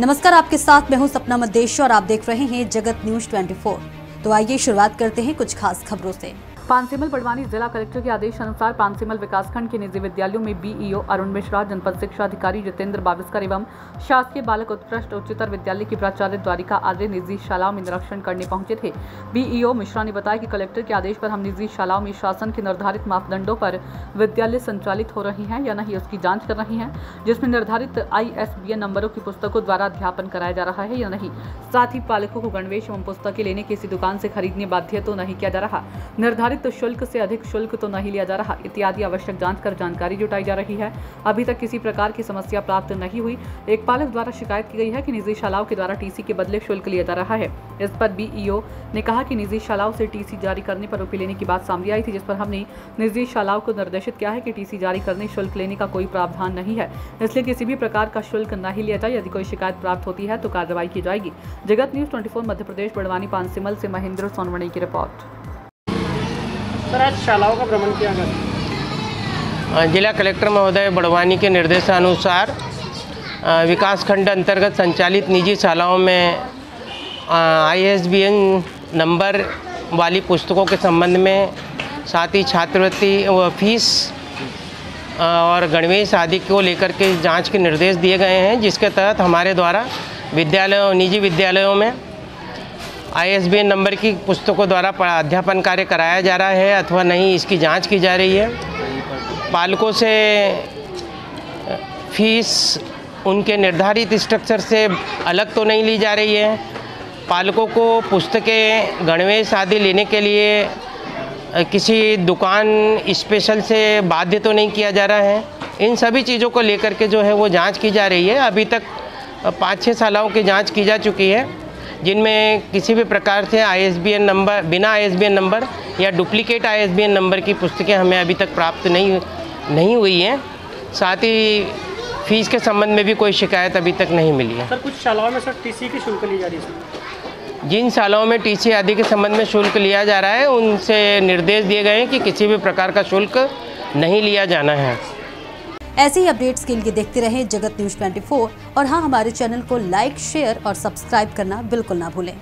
नमस्कार, आपके साथ मैं हूँ सपना मदेश और आप देख रहे हैं जगत न्यूज़ 24 तो आइए शुरुआत करते हैं कुछ खास खबरों से। पानसिमल बड़वानी जिला कलेक्टर के आदेश अनुसार पानसिमल विकासखंड के निजी विद्यालयों में बीईओ अरुण मिश्रा, जनपद शिक्षा अधिकारी जितेंद्र बाविस्कर एवं शासकीय बालक उत्कृष्ट उच्चतर विद्यालय की प्राचार्य द्वारिका आदि निजी शालाओं में निरीक्षण करने पहुँचे थे। बीईओ मिश्रा ने बताया कि कलेक्टर के आदेश पर हम निजी शालाओं में शासन के निर्धारित मापदंडों पर विद्यालय संचालित हो रही हैं या नहीं, उसकी जाँच कर रही हैं, जिसमें निर्धारित आई नंबरों की पुस्तकों द्वारा अध्यापन कराया जा रहा है या नहीं। साथ ही पालकों को गणवेश एवं पुस्तकें लेने किसी दुकान से खरीदने बाध्य तो नहीं किया जा रहा। निर्धारित शुल्क से अधिक शुल्क तो नहीं लिया जा रहा। इत्यादि आवश्यक जाँच कर जानकारी जुटाई जा रही है। अभी तक किसी प्रकार की समस्या प्राप्त नहीं हुई। एक पालक द्वारा शिकायत की गई है कि निजी शालाओं के द्वारा टीसी के बदले शुल्क लिया जा रहा है। इस पर बीईओ ने कहा कि निजी शालाओं से टीसी जारी करने पर रोपी लेने की बात सामने आई थी, जिस पर हमने निजी शालाओं को निर्देशित किया है कि टीसी जारी करने शुल्क लेने का कोई प्रावधान नहीं है। इसलिए किसी भी प्रकार का शुल्क नहीं लिया जाए। यदि कोई शिकायत प्राप्त होती है तो कार्रवाई की जाएगी। जगत न्यूज़ 24 मध्य प्रदेश, बड़वानी पानसिमल से महेंद्र सोनवणी की रिपोर्ट। सर आज शालाओं का भ्रमण किया गया। जिला कलेक्टर महोदय बड़वानी के निर्देशानुसार अ, विकासखंड अंतर्गत संचालित निजी शालाओं में आईएसबीएन नंबर वाली पुस्तकों के संबंध में साथ ही छात्रवृत्ति व फ़ीस और गणवेश आदि को लेकर के जाँच के निर्देश दिए गए हैं जिसके तहत हमारे द्वारा विद्यालयों निजी विद्यालयों में आईएसबीएन नंबर की पुस्तकों द्वारा अध्यापन कार्य कराया जा रहा है अथवा नहीं, इसकी जाँच की जा रही है। पालकों से, फ़ीस उनके निर्धारित स्ट्रक्चर से अलग तो नहीं ली जा रही है। पालकों को पुस्तकें गणवेश आदि लेने के लिए किसी दुकान स्पेशल से बाध्य तो नहीं किया जा रहा है। इन सभी चीज़ों को लेकर के जो है वो जाँच की जा रही है। अभी तक पाँच छः सालों की जाँच की जा चुकी है। जिनमें किसी भी प्रकार से आईएसबीएन नंबर बिना आईएसबीएन नंबर या डुप्लीकेट आईएसबीएन नंबर की पुस्तकें हमें अभी तक प्राप्त नहीं नहीं हुई हैं। साथ ही फ़ीस के संबंध में भी कोई शिकायत अभी तक नहीं मिली है। सर कुछ शालाओं में सर टीसी की शुल्क ली जा रही है जिन शालाओं में टीसी आदि के संबंध में शुल्क लिया जा रहा है उनसे निर्देश दिए गए हैं कि किसी भी प्रकार का शुल्क नहीं लिया जाना है। ऐसे ही अपडेट्स के लिए देखते रहें जगत न्यूज़ 24 और हाँ हमारे चैनल को लाइक, शेयर और सब्सक्राइब करना बिल्कुल ना भूलें।